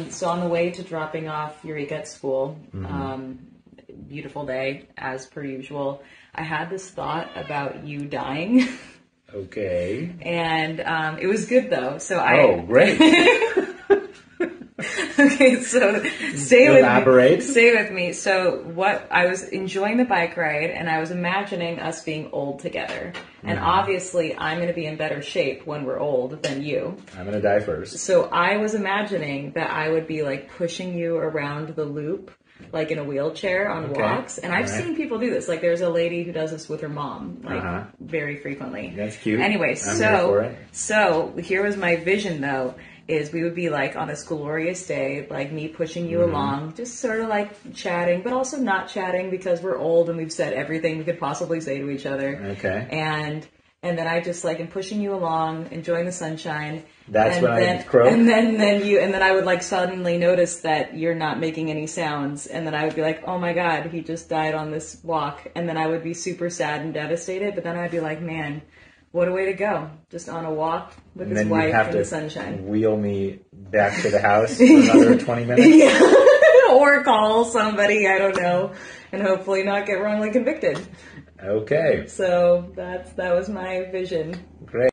um, so on the way to dropping off Eureka at school, um, beautiful day as per usual. I had this thought about you dying, Okay. and um, it was good though. So I Oh, great. okay, so stay with Elaborate. me. Stay with me. So what I was enjoying the bike ride and I was imagining us being old together. And Mm-hmm. obviously I'm gonna be in better shape when we're old than you. I'm gonna die first. So I was imagining that I would be like pushing you around the loop, like in a wheelchair on Okay. walks. And I've Alright. seen people do this. Like there's a lady who does this with her mom, like Uh-huh. very frequently. That's cute. Anyway, I'm so here so here was my vision though. Is we would be like on this glorious day, like me pushing you Mm-hmm. along, just sort of like chatting, but also not chatting because we're old and we've said everything we could possibly say to each other. Okay. And and then I just like am pushing you along, enjoying the sunshine. That's and when I croak? And then then you and then I would like suddenly notice that you're not making any sounds, and then I would be like, oh my god, he just died on this walk, and then I would be super sad and devastated. But then I'd be like, man, what a way to go, just on a walk with And his then you wife have in to the sunshine. wheel me back to the house for another 20 minutes. Yeah. or call somebody, I don't know, and hopefully not get wrongly convicted. Okay. So that's that was my vision. Great.